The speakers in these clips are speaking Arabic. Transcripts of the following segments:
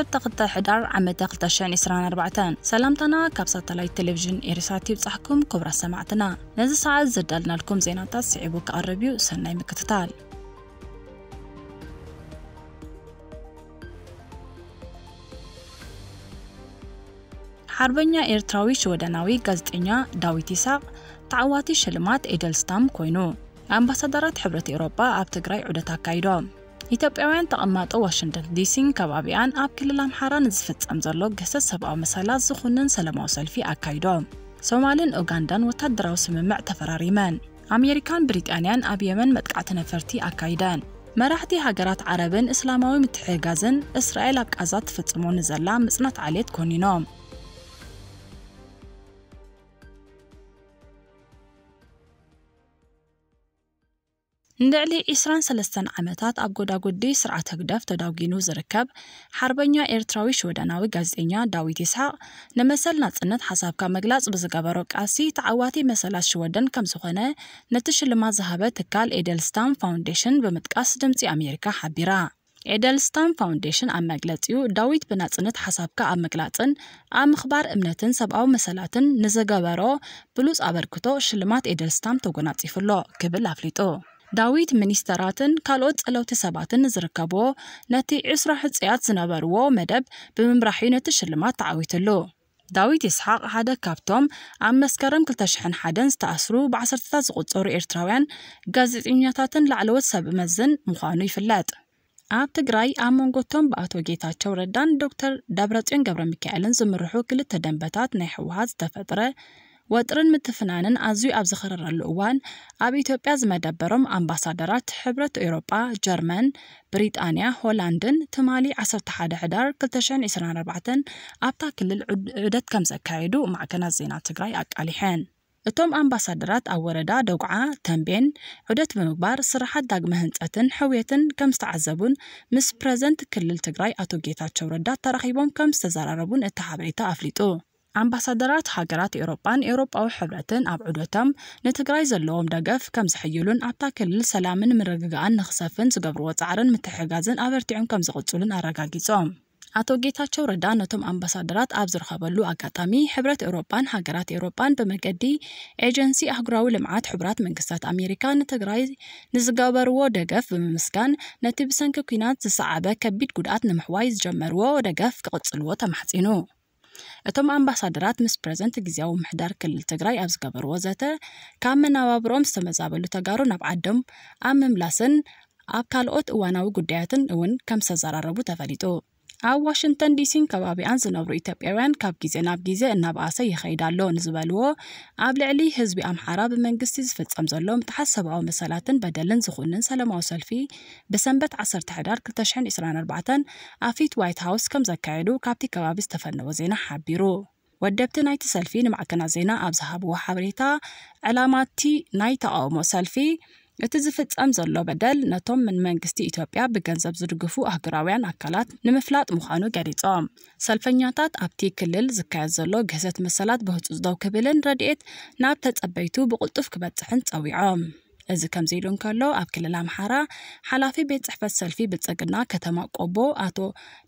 12 ዓመተ 2024 ሰላምታና ካብ ሳተላይት ቴሌቭዥን ኤርሳት ይብፃሕኩም ክቡራት ሰማዕትና ነዚ ሰዓት ዘዳልናልኩም ዜናታት ስዒቡ ክቐርብ እዩ ሰናይ ምክትታል ሓርበኛ ኤርትራዊ ሽወደናዊ ጋዜጠኛ ዳዊት ይስቅ ተዓዋቲ ሽልማት ኤደልስታም ኮይኑ ኣምባሳደራት ሕብረት ኤውሮጳ ኣብ ትግራይ ዑደት ኣካይዶም ኢትዮጵያውያን ተቐማጦ ዋሽንግተን ዲሲን ከባቢኣን ኣብ ክልል ኣምሓራን ዝፍጸም ዘሎ ገሰት ሰብኣዊ መሰላት ዝኹንን ሰላማዊ ሰልፊ ኣካይዶም ሶማልን ኡጋንዳን ወታደራዊ ስምምዕ ተፈራሪመን ኣሜሪካን ብሪጣንያን ኣብ የመን መጥቃዕቲ ነፈርቲ ኣካይደን መራሕቲ ሃገራት ዓረብን እስላማዊ ምትሕጋዝን እስራኤል ኣብ ቃዛ ትፍጽሞ ንዘላ ምጽናት ዓልየት ኮኒኖም ንልዕሊ 23 ዓመታት ኣብ ጎዳጉዲ ስርዓተ ግደፍ ተዳውጊኑ ዝርከብ ሓርበኛ ኤርትራዊ ሽወደናዊ ጋዜጠኛ ዳዊት ይስሓቅ ንመሰል ናፅነት ሓሳብካ መግላጽ ብዝገበሮ ቃሲ ተዓዋቲ መሰላት ሽወደን ከም ዝኾነ ነቲ ሽልማት ዝሃበ ትካል ኤደልስታን ፋውንዴሽን ብምጥቃስ ድምፂ ኣሜሪካ ሓቢራ ኤደልስታን ፋውንዴሽን ኣብ መግለፂኡ ዳዊት ብናፅነት ሓሳብካ ኣብ ምግላፅን ኣብ ምኽባር እምነትን ሰብኣዊ መሰላትን ንዝገበሮ ብሉፅ ኣበርክቶ ሽልማት ኤደልስታን ተጎናፂፉሎ ክብል ኣፍሊጡ ዳዊት ሚኒስተራትን ካልኦት ጸለውቲ ሰባትን ዝርከቦ ነቲ 20 ሕፅያት ዝነበርዎ መደብ ብምምራሒ ነቲ ሽልማት ተዓዊትሉ ዳዊት ይስሓቅ ሓደ ካብቶም ኣብ መስከረም 201 ዝተኣስሩ ብዓሰርተታት ዝቑፀሩ ኤርትራውያን ጋዜጠኛታትን ላዕለወት ሰብ መዝን ምዃኑ ይፍለጥ ኣብ ትግራይ ኣብ መንጎቶም ብኣቶ ጌታቸው ረዳን ዶክተር ዳብረፅዮን ገብረ ሚካኤልን ዝምርሑ ክልተ ደንበታት ናይ ሕወሓት ዝተፈጥረ ወጥርን ምትፍናንን ኣዝዩ ኣብ ዝኸረረሉ እዋን ኣብ ኢትዮጵያ ዝመደበሮም ኣምባሳደራት ሕብረት ኤውሮጳ ጀርመን ብሪጣንያ ሆላንድን ትማሊ 11 ሕዳር 2024 ኣብታ ክልል ዑደት ከም ዘካየዱ ማዕከናት ዜና ትግራይ ኣቃሊሐን እቶም ኣምባሳደራት ኣብ ወረዳ ደጉዓ ተንቤን ዑደት ብምግባር ስራሓት ዳግመ ህንፀትን ሕውየትን ከም ዝተዓዘቡን ምስ ፕረዘንት ክልል ትግራይ ኣቶ ጌታቸው ረዳ ተራኺቦም ከም ዝተዘራረቡን እቲ ሓበሬታ ኣፍሊጡ ኣምባሳደራት ሃገራት ኤውሮጳን ኤውሮጳዊ ሕብረትን ኣብ ዑደቶም ንትግራይ ዘለዎም ደገፍ ከም ዝሕይሉን ኣብታ ክልል ሰላምን ምርግጋእን ንኽሰፍን ዝገብርዎ ፃዕርን ምትሕጋዝን ኣበርቲዖም ከም ዝቕፅሉን ኣረጋጊፆም ኣቶ ጌታቸው ረዳ ነቶም ኣምባሳደራት ኣብ ዝረኸበሉ ኣጋጣሚ ሕብረት ኤውሮጳን ሃገራት ኤውሮጳን ብመገዲ ኤጀንሲ ኣህጉራዊ ልምዓት ሕቡራት መንግስታት ኣሜሪካ ንትግራይ ንዝገበርዎ ደገፍ ብምምስጋን ነቲ ብሰንኪ ኩናት ዝሰዓበ ከቢድ ጉድኣት ንምሕዋይ ዝጀመርዎ ደገፍ ክቕፅልዎ ተማሕፂኑ እቶም ኣምባሳደራት ምስ ፕረዘንት ግዜያዊ ምሕዳር ክልል ትግራይ ኣብ ዝገበርዎ ዘተ ካብ መነባብሮኦም ዝተመዛበሉ ተጋሩ ናብ ዓዶም ኣብ ምምላስን ኣብ ካልኦት እዋናዊ ጉዳያትን እውን ከም ዝተዘራረቡ ተፈሊጡ أو واشنطن دي سين كبابي أنز نبرو إتاب إيران كاب جيزي ناب جيزي إنها بأسي خيدا لو نزبالوو عاب لعلي هزبي أم حراب من قستي زفت أمزلو متحسب أو مسالاتن بدلن زخونن سلم أو سلفي بسنبت عصر تحدار كلتشحن إسران أربعتن أفيت وايت هاوس كم زكايدو كابتي كبابي استفن وزينا حابيرو ودبت نايت سلفي نمعكنا زينا أبزهاب وحابريتا علاماتي نايت أو مو سلفي እቲ ዝፍጸም ዘሎ በደል ነቶም ንመንግስቲ ኢትዮጵያ ብገንዘብ ዝድግፉ ኣህጉራውያን ኣካላት ንምፍላጥ ምዃኑ ገሊጾም ሰልፈኛታት ኣብቲ ክልል ዝካየድ ዘሎ ግህሰት መሰላት ብህፁፅ ደው ክብልን ረድኤት ናብ ተጸበይቱ ብቕልጡፍ ክበጽሕን ጸዊዖም እዚ ከምዚ ኢሉ እንከሎ ኣብ ክልል ኣምሓራ ሓላፊ ቤት ፅሕፈት ሰልፊ ብልፅግና ከተማ ቆቦ ኣቶ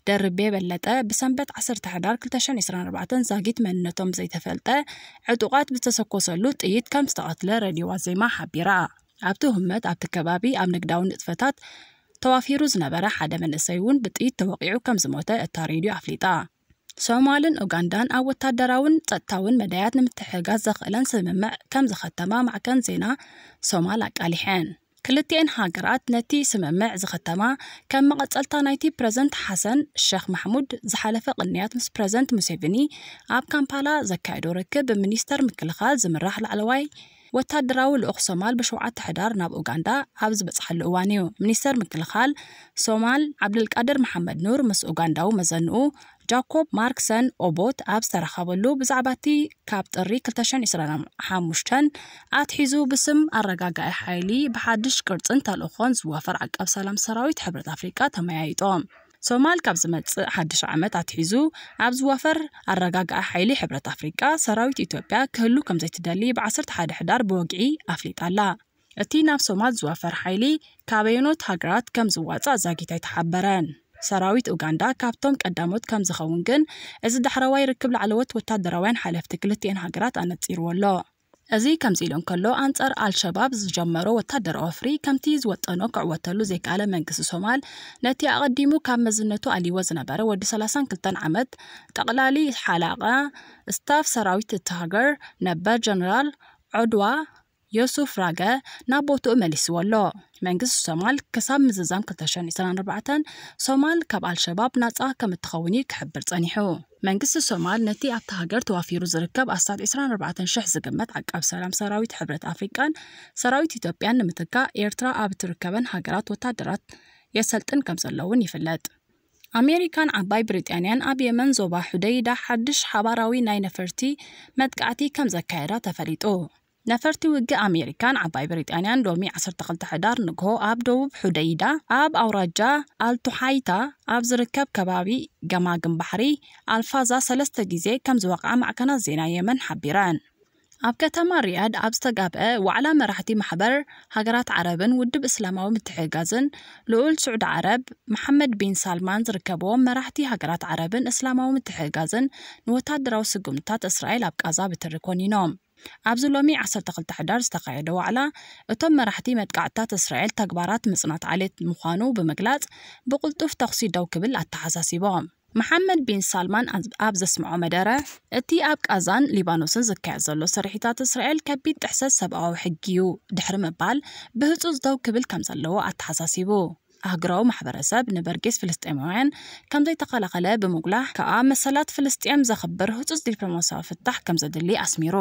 ደርቤ በለጠ ብሰንበት 1 ሕዳር 2024 ዛጊት መንነቶም ዘይተፈልጠ ዕጡቓት ብዝተሰኮሰሉ ጥይት ከም ዝተቐትለ ረድዋ ዜማ ሓቢራ عبتو همت عبت كبابي عم نقداو نتفتات توافي روز نبرا حدا من السيون بتقيد توقيعو كم زموتا التاريدو عفليتا سومالن أوغاندان أو تادراون تتاون مدايات نمتحيقات زخيلان سممع كم زختما مع كان زينا سومالاك أليحين كلتين هاقرات نتي سممع زختما كم مغتسلتا نايتي بريزنت حسن الشيخ محمود زحالفة قنيات مس بريزنت موسيفيني عب كامبالا زكايدو ركب منيستر مكلخال زمن راح العلواي ወታደራዊ ልኡኽ ሶማል ብሸውዓተ ሕዳር ናብ ኡጋንዳ ኣብ ዝበፅሓሉ እዋን እዩ ሚኒስተር ምክልኻል ሶማል ዓብድልቃድር መሓመድ ኑር ምስ ኡጋንዳዊ መዘንኡ ጃኮብ ማርክሰን ኦቦት ኣብ ዝተረኸበሉ ብዛዕባ እቲ ካብ ጥሪ 225 ኣትሒዙ ብስም ኣረጋጋኢ ሓይሊ ብሓድሽ ቅርፅን ተልእኾን ዝዋፈር ዓቀብ ሰላም ሰራዊት ሕብረት ኣፍሪቃ ተመያይጦም ሶማል ካብ ዝመፅእ ሓድሽ ዓመት ኣትሒዙ ኣብ ዝዋፈር ኣረጋግኣ ሓይሊ ሕብረት ኣፍሪቃ ሰራዊት ኢትዮጵያ ክህሉ ከም ዘይትደሊ ብ11 ሕዳር ብወግዒ ኣፍሊጣ ኣላ እቲ ናብ ሶማል ዝዋፈር ሓይሊ ካበየኖት ሃገራት ከም ዝዋፅእ ኣዛጊታ ይተሓበረን ሰራዊት ኡጋንዳ ካብቶም ቀዳሞት ከም ዝኸውን ግን እዚ ዳሕረዋይ ርክብ ላዕለወት ወታደራውያን ሓለፍቲ ክልትኤን ሃገራት ኣነፂርዎ ኣሎ ازي كمزيلون كلو انصر الشباب زجمرو وتادر افري كمتيز وطنق عوتلو زيك على منكس سومال نتي اقديمو كمزنتو علي وزنبره ودي 30 كلتن عمد تقلالي حلاقه ستاف سراويت تاغر نبا جنرال عدوى يوسف راجا نابوتو مليس ولو منجز سومال كسام مززام كتشاني سنان ربعتان سومال كبال شباب ناتا كمتخوني كحبر صانيحو መንግስቲ ሶማል ነቲ ኣብቲ ሃገር ተዋፊሩ ዝርከብ ኣስታት 24,000 ዝግመት ዓቃብ ሰላም ሰራዊት ሕብረት ኣፍሪቃን ሰራዊት ኢትዮጵያን ንምትካ ኤርትራ ኣብ እትርከበን ሃገራት ወታደራት የሰልጥን ከም ዘሎ እውን ይፍለጥ ኣሜሪካን ዓባይ ብሪጣንያን ኣብ የመን ዞባ ሑደይዳ ሓድሽ ሓባራዊ ናይ ነፈርቲ መጥቃዕቲ ከም ዘካየዳ ተፈሊጡ ነፈርቲ ውግእ ኣሜሪካን ዓባይ ብሪጣንያን ሎሚ 11 ሕዳር ንግሆ ኣብ ደቡብ ሑደይዳ ኣብ ኣውራጃ ኣልቱሓይታ ኣብ ዝርከብ ከባቢ ገማግም ባሕሪ ኣልፋዛ ሰለስተ ግዜ ከም ዝወቕዓ ማዕከናት ዜና የመን ሓቢረን ኣብ ከተማ ሪያድ ኣብ ዝተጋብአ ዋዕላ መራሕቲ ማሕበር ሃገራት ዓረብን ውድብ እስላማዊ ምትሕጋዝን ልዑል ስዑድ ዓረብ መሓመድ ቢን ሳልማን ዝርከብዎም መራሕቲ ሃገራት ዓረብን እስላማዊ ምትሕጋዝን ንወታደራዊ ስጉምታት እስራኤል ኣብ ቃዛ ብትሪ ኮኒኖም ኣብዚ ሎሚ 1ተ2 ሕዳር ዝተኻየደ ዋዕላ እቶም መራሕቲ መጥቃዕትታት እስራኤል ተግባራት ምጽናት ዓሌት ምዃኑ ብምግላጽ ብቕልጡፍ ተኽሲ ደው ክብል ኣተሓሳሲቦም መሓመድ ቢን ሳልማን ኣብ ዘስምዖ መደረ እቲ ኣብ ቃዛን ሊባኖስን ዝካየድ ዘሎ ስርሒታት እስራኤል ከቢድ ጥሕሰት ሰብኣዊ ሕጊ እዩ ድሕሪ ምባል ብህፁፅ ደው ክብል ከም ዘለዎ ኣተሓሳሲቡ ኣህጉራዊ ማሕበረሰብ ንበርጌስ ፍልስጥማውያን ከም ዘይተኸላኸለ ብምጉላህ ከዓ መሰላት ፍልስጥኤም ዘኽብር ህፁፅ ዲፕሎማስያዊ ፍታሕ ከም ዘድሊ ኣስሚሩ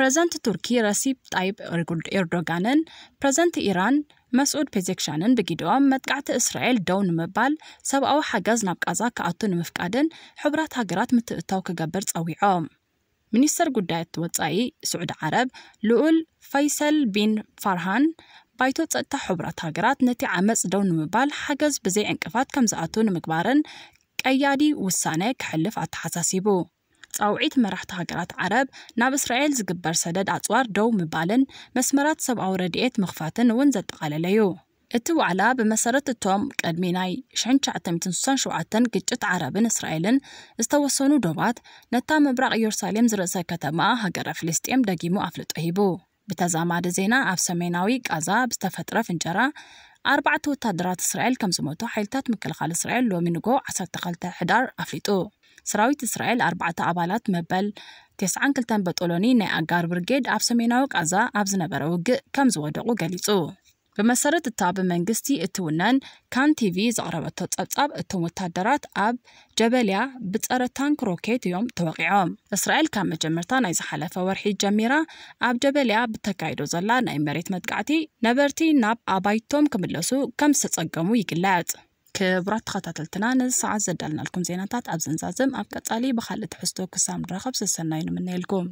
ፕሬዘንት ቱርኪ ረሲፕ ጣይብ ኤርዶጋንን ፕሬዝደንት ኢራን መስዑድ ፔዜክሻንን ብጊድኦም መጥቃዕቲ እስራኤል ደው ንምባል ሰብኣዊ ሓገዝ ናብ ቃዛ ክኣቱ ንምፍቃድን ሕቡራት ሃገራት ምትእታው ክገብር ጸዊዖም ሚኒስተር ጉዳያት ወጻኢ ስዑድ ዓረብ ልኡል ፈይሰል ቢን ፋርሃን ባይቶ ፀጥታ ሕቡራት ሃገራት ነቲ ዓመፅ ደው ንምባል ሓገዝ ብዘይ ዕንቅፋት ከም ዝኣቱ ንምግባርን ቀያዲ ውሳነ ክሕልፍ ኣተሓሳሲቡ ጻውዒት መራሕቲ ሃገራት ዓረብ ናብ እስራኤል ዝግበር ሰደድ ኣጽዋር ደው ምባልን መስመራት ሰብኣዊ ረድኤት ምኽፋትን እውን ዘጠቓለለ እዩ እቲ ዋዕላ ብመሰረት እቶም ቅድሚ ናይ 1967 ግጭት ዓረብን እስራኤልን ዝተወሰኑ ዶባት ነታ ምብራቕ ኢየሩሳሌም ዝርእሰ ከተማ ሃገረ ፍልስጥኤም ደጊሙ ኣፍልጦ ሂቡ ብተዛማዲ ዜና ኣብ ሰሜናዊ ቃዛ ብዝተፈጥረ ፍንጀራ ኣርባዕተ ወታደራት እስራኤል ከም ዝሞቱ ሓይልታት ምክልኻል እስራኤል ሎሚ ንጎ 12 ሕዳር ኣፍሊጡ ሰራዊት እስራኤል ኣርባዕተ ኣባላት መበል 92 በጠሎኒ ናይ ኣጋር ብርጌድ ኣብ ሰሜናዊ ቃዛ ኣብ ዝነበረ ውግእ ከም ዝወደቑ ገሊጹ ብመሰረት እታ ብመንግስቲ እትውነን ካን ቲቪ ዘቕረበቶ ጸብጻብ እቶም ወታደራት ኣብ ጀበልያ ብጸረ ታንክ ሮኬት እዮም ተወቂዖም እስራኤል ካብ መጀመርታ ናይ ዝሓለፈ ወርሒ ጀሚራ ኣብ ጀበልያ ብተካይዶ ዘላ ናይ መሬት መጥቃዕቲ ነበርቲ ናብ ኣባይቶም ክምለሱ ከም ዝተጸገሙ ይግለጽ ክቡራት ተኸታተልትና ነዚ ሰዓት ዘዳልናልኩም ዜናታት ኣብ ዘንዛዝም ኣብ ቀጻሊ ብካልእ ትሕዝቶ ክሳብ ንረኸብ ስሰናዩ ንምነየልኩም